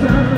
사